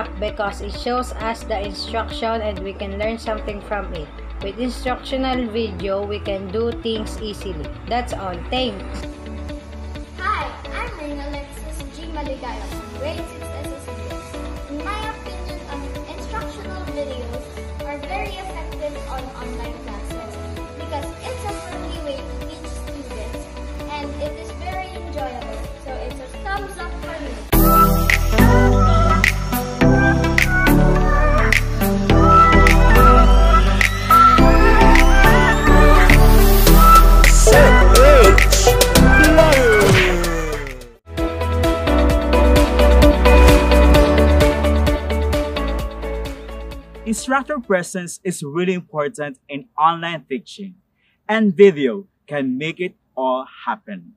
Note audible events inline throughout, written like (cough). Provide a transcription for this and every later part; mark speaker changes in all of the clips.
Speaker 1: app because it shows us the instruction and we can learn something from it. With instructional video, we can do things easily. That's all. Thanks!
Speaker 2: Hi, I'm Rina Alexis G. Maligaya from grade
Speaker 3: Instructor presence is really important in online teaching, and video can make it all happen.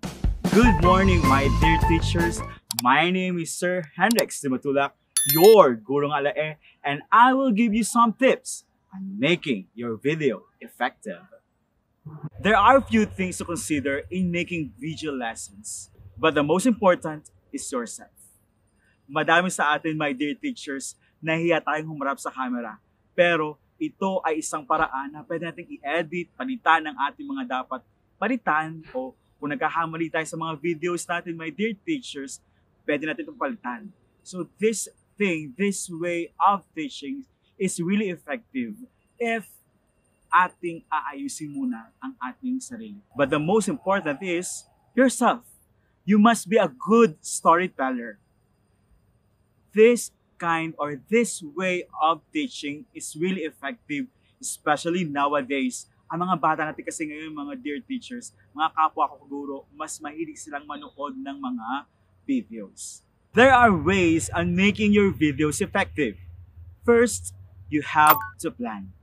Speaker 3: Good morning, my dear teachers. My name is Sir Hendrix Dimatulak, your Gurung Alae, and I will give you some tips on making your video effective. There are a few things to consider in making video lessons, but the most important is yourself. Madami sa atin, my dear teachers, nahiya tayong humarap sa camera. Pero ito ay isang paraan na pwede nating i-edit, palitan ang ating mga dapat palitan o kung nagkahamali tayo sa mga videos natin, my dear teachers, pwede natin itong palitan. So this thing, this way of teaching is really effective if ating aayusin muna ang ating sarili. But the most important is yourself. You must be a good storyteller. This kind or this way of teaching is really effective, especially nowadays. Ang mga bata natin kasi ngayon, mga dear teachers, mga kapwa ko guro, mas mahilig silang manood ng mga videos. There are ways on making your videos effective. First, you have to plan.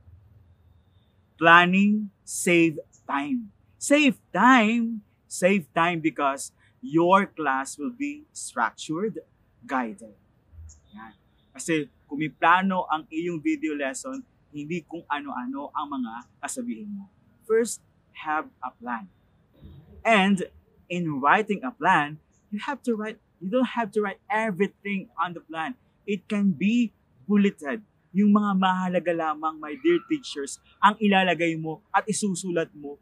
Speaker 3: Planning save time. Save time. Save time because your class will be structured, guided. Yan. Kasi kung may plano ang iyong video lesson, hindi kung ano-ano ang mga kasabihin mo. First, have a plan. And in writing a plan, you have to write, you don't have to write everything on the plan. It can be bulleted. Yung mga mahalaga lamang, my dear teachers, ang ilalagay mo at isusulat mo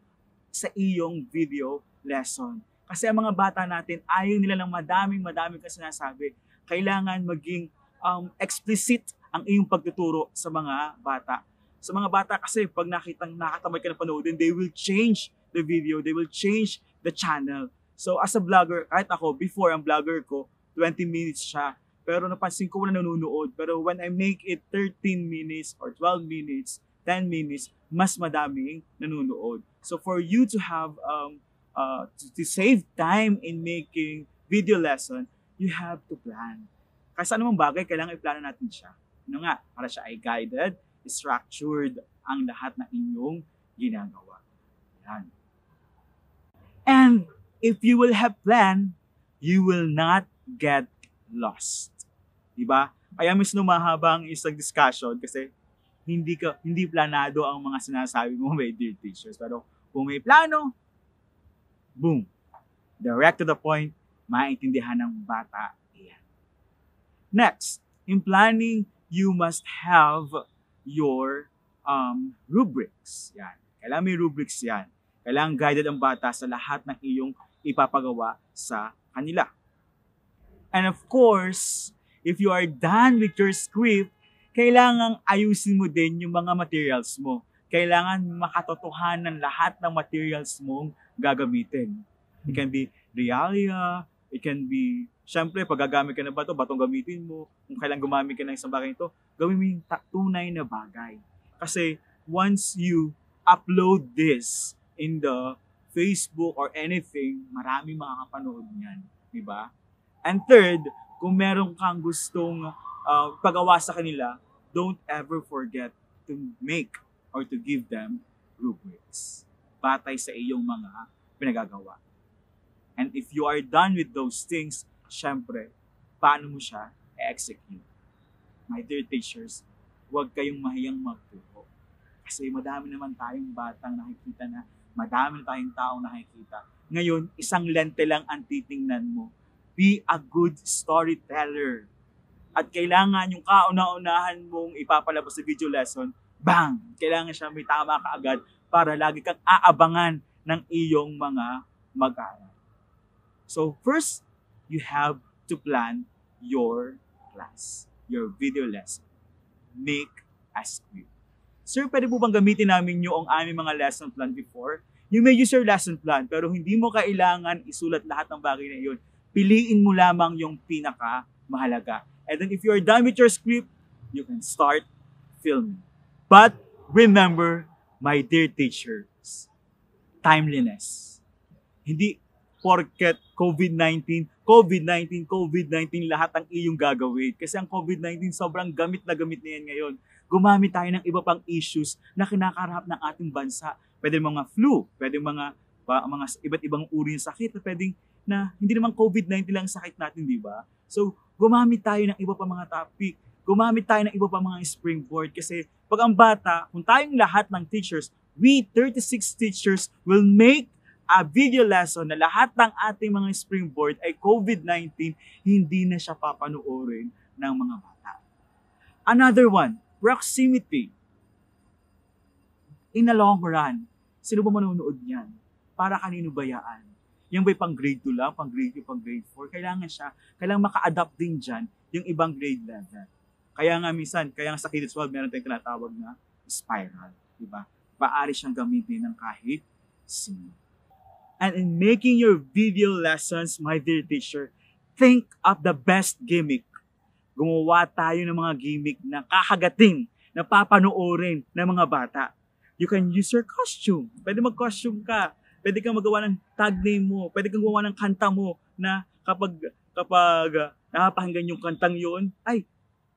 Speaker 3: sa iyong video lesson. Kasi ang mga bata natin, ayaw nila ng madaming madaming kasi sinasabi. Kailangan maging um, explicit ang iyong pagtuturo sa mga bata. Sa mga bata kasi pag nakitang nakatamay ka na panoodin, they will change the video, they will change the channel. So as a vlogger, kahit ako, before ang vlogger ko, 20 minutes siya. Pero napansin ko na nanonood. Pero when I make it 13 minutes or 12 minutes, 10 minutes, mas madaming nanonood. So for you to have, um, uh, to, to save time in making video lesson, you have to plan. Kasi anumang bagay, kailangan i-plano natin siya. Ano nga, para siya ay guided, structured ang lahat na inyong ginagawa. Yan. And if you will have plan, you will not get lost. Diba? Kaya mismo mahaba ang isang discussion kasi hindi ka hindi planado ang mga sinasabi mo (laughs) may dear teachers. Pero kung may plano, boom. Direct to the point, maintindihan ng bata. Next, in planning, you must have your um, rubrics. Yan. Kailangan may rubrics yan. Kailangan guided ang bata sa lahat ng iyong ipapagawa sa kanila. And of course, if you are done with your script, kailangan ayusin mo din yung mga materials mo. Kailangan makatotohanan lahat ng materials mong gagamitin. It can be realia, it can be, syempre, pag gagamit ka ng bato, batong gamitin mo. Kung kailan gumamit ka ng isang bagay ito, gawin mo yung tunay na bagay. Kasi once you upload this in the Facebook or anything, marami makakapanood niyan. Di ba? And third, kung meron kang gustong uh, pagawa sa kanila, don't ever forget to make or to give them rubrics. Batay sa iyong mga pinagagawa. And if you are done with those things, syempre, paano mo siya i-execute? My dear teachers, huwag kayong mahiyang magturo. Kasi madami naman tayong batang nakikita na, madami tayong taong nakikita. Ngayon, isang lente lang ang titingnan mo. Be a good storyteller. at kailangan yung kauna-unahan mong ipapalabas sa video lesson, bang! Kailangan siya may tama ka agad para lagi kang aabangan ng iyong mga mag-aaral. So first, you have to plan your class, your video lesson. Make a script. Sir, pwede po bang gamitin namin yung aming mga lesson plan before? You may use your lesson plan, pero hindi mo kailangan isulat lahat ng bagay na iyon. Piliin mo lamang yung pinaka mahalaga. And then if you're done with your script, you can start filming. But remember, my dear teachers, timeliness. Hindi porket COVID-19, COVID-19, COVID-19 lahat ang iyong gagawin. Kasi ang COVID-19 sobrang gamit na gamit na yan ngayon. Gumamit tayo ng iba pang issues na kinakarap ng ating bansa. Pwede mga flu, pwede mga ba, mga iba't ibang uri ng sakit, pwedeng na hindi naman COVID-19 lang sakit natin, di ba? So, gumamit tayo ng iba pa mga topic, gumamit tayo ng iba pa mga springboard kasi pag ang bata, kung tayong lahat ng teachers, we 36 teachers will make a video lesson na lahat ng ating mga springboard ay COVID-19, hindi na siya papanoorin ng mga bata. Another one, proximity. In the long run, sino ba manonood niyan? Para kanino bayaan? Yung ba'y pang grade 2 lang, pang grade 2, pang grade 4? Kailangan siya, kailangan maka-adapt din dyan yung ibang grade level. Kaya nga minsan, kaya nga sa Kids World, meron tayong tinatawag na spiral. Diba? Paari siyang gamitin ng kahit sino. And in making your video lessons, my dear teacher, think of the best gimmick. Gumawa tayo ng mga gimmick na kakagating, na papanoorin ng mga bata. You can use your costume. Pwede mag-costume ka Pwede kang magawa ng tag name mo. Pwede kang gumawa ng kanta mo na kapag kapag uh, nakapahinggan yung kantang yon, ay,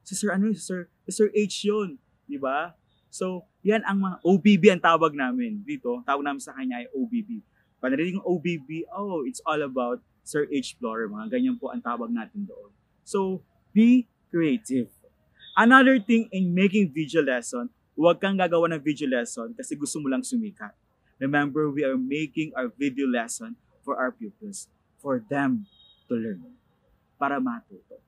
Speaker 3: si Sir ano, si Sir, si Sir H yon, di ba? So, yan ang mga OBB ang tawag namin dito. Tawag namin sa kanya ay OBB. Panarinig ng OBB, oh, it's all about Sir H. Explorer. Mga ganyan po ang tawag natin doon. So, be creative. Another thing in making video lesson, huwag kang gagawa ng video lesson kasi gusto mo lang sumikat. Remember, we are making our video lesson for our pupils, for them to learn, para matuto.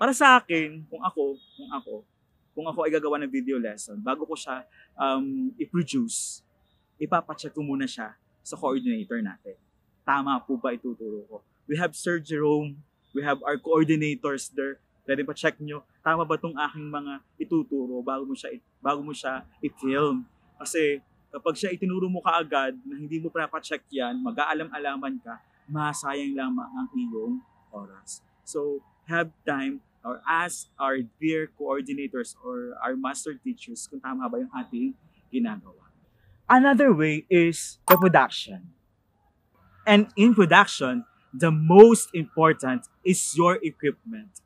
Speaker 3: Para sa akin, kung ako, kung ako, kung ako ay gagawa ng video lesson, bago ko siya um, i-produce, ipapacheck ko muna siya sa coordinator natin. Tama po ba ituturo ko? We have Sir Jerome, we have our coordinators there. Pwede pa check nyo, tama ba itong aking mga ituturo bago mo siya, bago mo siya i-film kasi kapag siya itinuro mo kaagad na hindi mo check yan, mag-aalam-alaman ka, masayang lamang ang iyong oras. So, have time or ask our dear coordinators or our master teachers kung tama ba yung ating ginagawa. Another way is the production. And in production, the most important is your equipment.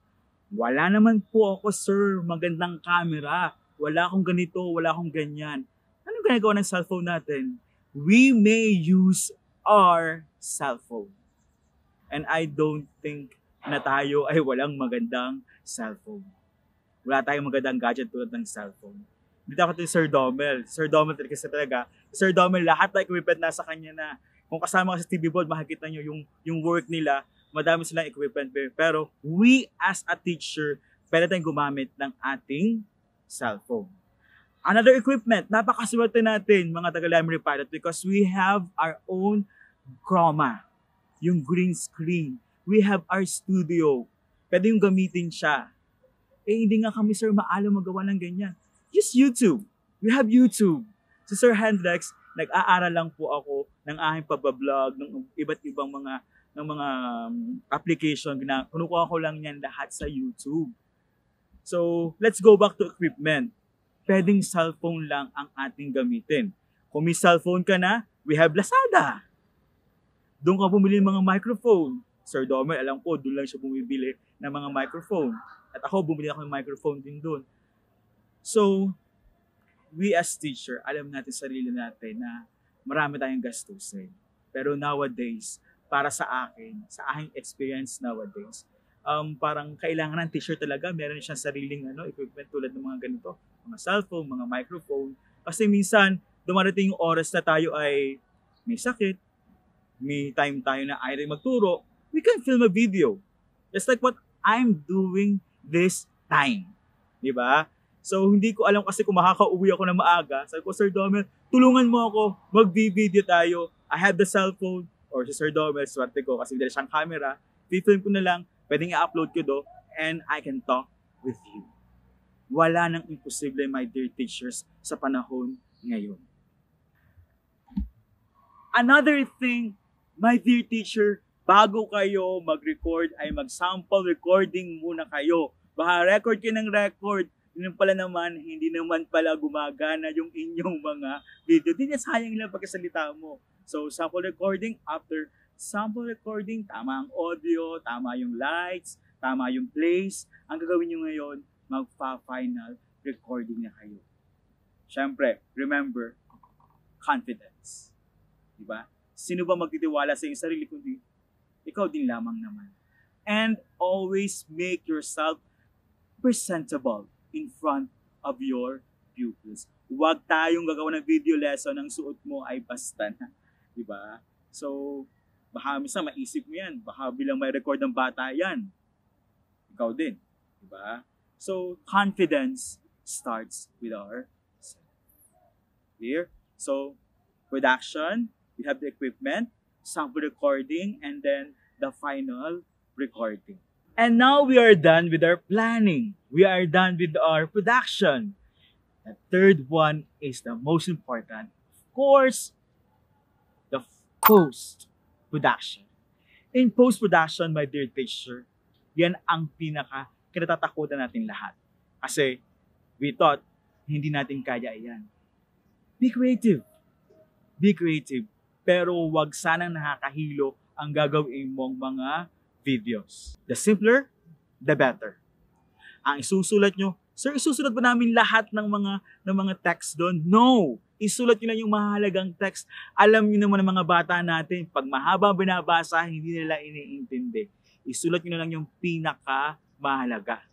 Speaker 3: Wala naman po ako, sir, magandang camera. Wala akong ganito, wala akong ganyan ginagawa ng cellphone natin, we may use our cellphone. And I don't think na tayo ay walang magandang cellphone. Wala tayong magandang gadget tulad ng cellphone. Dito ako kay Sir Domel. Sir Domel kasi talaga, Sir Domel, lahat na equipment nasa kanya na. Kung kasama ka sa TV board, makikita nyo yung, yung work nila. Madami silang equipment. Pero we as a teacher, pwede tayong gumamit ng ating cellphone. Another equipment, napakaswerte natin mga taga Library Pilot because we have our own chroma, yung green screen. We have our studio. Pwede yung gamitin siya. Eh, hindi nga kami, sir, maalam magawa ng ganyan. Just YouTube. We have YouTube. Si Sir Hendrix, nag-aaral lang po ako ng aking pabablog, ng iba't ibang mga ng mga um, application na kinukuha ko lang yan lahat sa YouTube. So, let's go back to equipment pwedeng cellphone lang ang ating gamitin. Kung may cellphone ka na, we have Lazada. Doon ka bumili ng mga microphone. Sir Domer, alam ko, doon lang siya bumibili ng mga microphone. At ako, bumili ako ng microphone din doon. So, we as teacher, alam natin sarili natin na marami tayong gastusin. Pero nowadays, para sa akin, sa aking experience nowadays, um, parang kailangan ng teacher talaga, meron siyang sariling ano, equipment tulad ng mga ganito mga cellphone, mga microphone. Kasi minsan, dumarating yung oras na tayo ay may sakit, may time tayo na ayaw magturo, we can film a video. Just like what I'm doing this time. Di ba? So, hindi ko alam kasi kung makaka-uwi ako na maaga. Sabi ko, Sir Domel, tulungan mo ako, mag-video tayo. I have the cellphone, or si Sir Domel, swerte ko kasi hindi siyang camera. Film ko na lang, pwedeng i-upload ko do, and I can talk with you. Wala nang imposible, my dear teachers, sa panahon ngayon. Another thing, my dear teacher, bago kayo mag-record ay mag-sample recording muna kayo. Baka record kayo ng record, yun pala naman, hindi naman pala gumagana yung inyong mga video. Di na sayang lang pagkasalita mo. So, sample recording, after sample recording, tama ang audio, tama yung lights, tama yung place. Ang gagawin nyo ngayon, magpa-final recording na kayo. Siyempre, remember, confidence. Diba? Sino ba magtitiwala sa iyong sarili kundi ikaw din lamang naman. And always make yourself presentable in front of your pupils. Huwag tayong gagawa ng video lesson ng suot mo ay basta na. (laughs) Diba? So, baka minsan maisip mo yan. Baka bilang may record ng bata yan. Ikaw din. Diba? So, confidence starts with our Clear? So, production, we have the equipment, sample recording, and then the final recording. And now we are done with our planning. We are done with our production. The third one is the most important. Of course, the post-production. In post-production, my dear teacher, yan ang pinaka kinatatakutan natin lahat. Kasi we thought hindi natin kaya yan. Be creative. Be creative. Pero wag sanang nakakahilo ang gagawin mong mga videos. The simpler, the better. Ang isusulat nyo, Sir, isusulat ba namin lahat ng mga ng mga text doon? No! Isulat nyo lang yung mahalagang text. Alam niyo naman ng mga bata natin, pag mahaba binabasa, hindi nila iniintindi. Isulat nyo na lang yung pinaka mahalaga.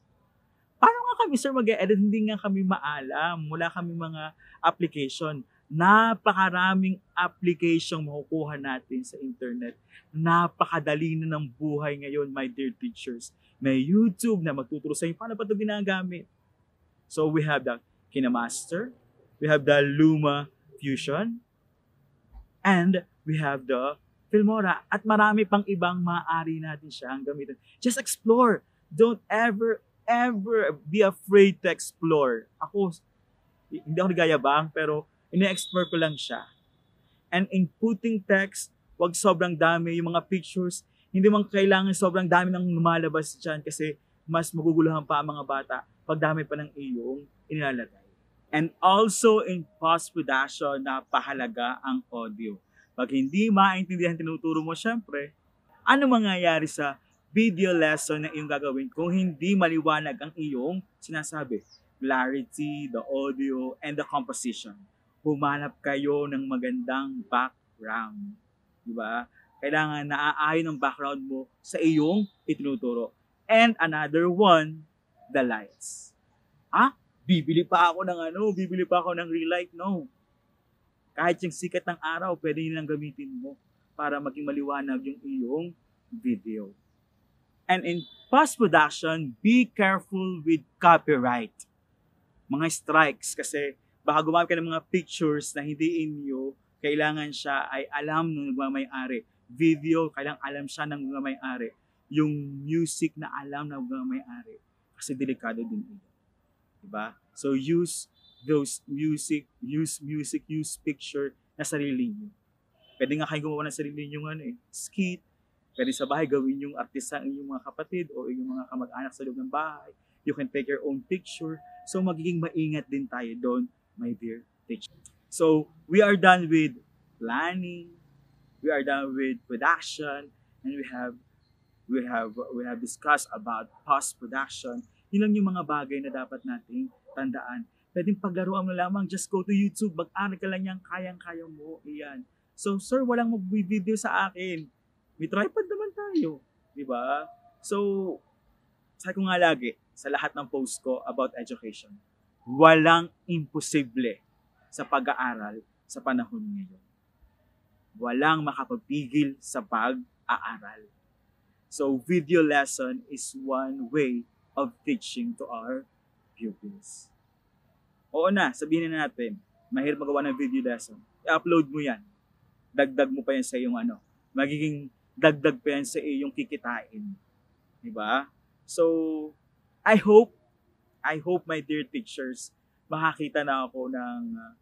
Speaker 3: Paano nga kami, sir, mag-edit? Hindi nga kami maalam. Wala kami mga application napakaraming application makukuha natin sa internet. Napakadali na ng buhay ngayon, my dear teachers. May YouTube na magtuturo sa inyo paano ba ito ginagamit. So we have the KineMaster, we have the Luma Fusion, and we have the Filmora. At marami pang ibang maaari natin siyang gamitin. Just explore. Don't ever, ever be afraid to explore. Ako, hindi ako nagayabang, pero ini-explore ko lang siya. And in putting text, wag sobrang dami yung mga pictures. Hindi man kailangan sobrang dami nang lumalabas dyan kasi mas maguguluhan pa ang mga bata pag dami pa ng iyong inilalagay. And also in post-production, napahalaga ang audio. Pag hindi maintindihan tinuturo mo, syempre, ano mangyayari sa video lesson na iyong gagawin kung hindi maliwanag ang iyong sinasabi? Clarity, the audio, and the composition humanap kayo ng magandang background. Di ba? Kailangan naaayon ang background mo sa iyong itinuturo. And another one, the lights. Ah, bibili pa ako ng ano, bibili pa ako ng real light. No. Kahit yung sikat ng araw, pwede nilang gamitin mo para maging maliwanag yung iyong video. And in post-production, be careful with copyright. Mga strikes kasi baka gumamit ka ng mga pictures na hindi inyo, kailangan siya ay alam ng nagmamayari. Video, kailangan alam siya ng nagmamayari. Yung music na alam ng nagmamayari. Kasi delikado din ito. Diba? So use those music, use music, use picture na sarili niyo. Pwede nga kayo gumawa ng sarili niyo ano eh, skit. Pwede sa bahay gawin yung artista ng inyong mga kapatid o inyong mga kamag-anak sa loob ng bahay. You can take your own picture. So magiging maingat din tayo doon my dear teacher. So, we are done with planning, we are done with production, and we have we have we have discussed about post-production. Yun lang yung mga bagay na dapat nating tandaan. Pwedeng paglaruan mo lamang, just go to YouTube, mag-aral ka lang yan, kayang-kaya mo, iyan. So, sir, walang mag-video sa akin. May tripod naman tayo. Di ba? So, sabi ko nga lagi, sa lahat ng post ko about education, walang imposible sa pag-aaral sa panahon ngayon. Walang makapagpigil sa pag-aaral. So video lesson is one way of teaching to our pupils. Oo na, sabihin na natin, mahirap magawa ng video lesson. I-upload mo yan. Dagdag mo pa yan sa iyong ano. Magiging dagdag pa yan sa iyong kikitain. Diba? So, I hope, I hope my dear teachers, makakita na ako ng uh,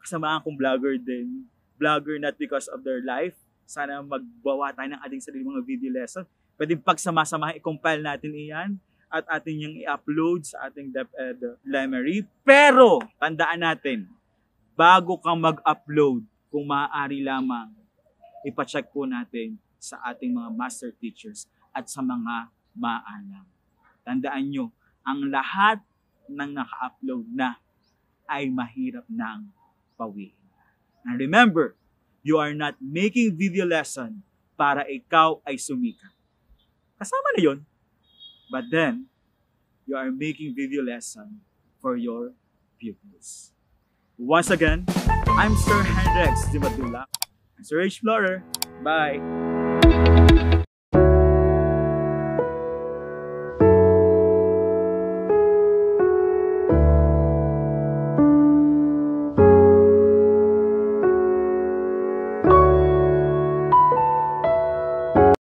Speaker 3: kasamaan kong vlogger din. Vlogger not because of their life. Sana magbawa tayo ng ating sarili mga video lesson. Pwede pagsama-sama, i-compile natin iyan at atin yung i-upload sa ating DepEd Lemery. Pero, tandaan natin, bago ka mag-upload, kung maaari lamang, ipacheck po natin sa ating mga master teachers at sa mga maalam. Tandaan nyo, ang lahat ng naka-upload na ay mahirap nang pawiin. And remember, you are not making video lesson para ikaw ay sumikat. Kasama na yon. But then, you are making video lesson for your pupils. Once again, I'm Sir Hendrix Dimatula. I'm Sir Explorer. Bye!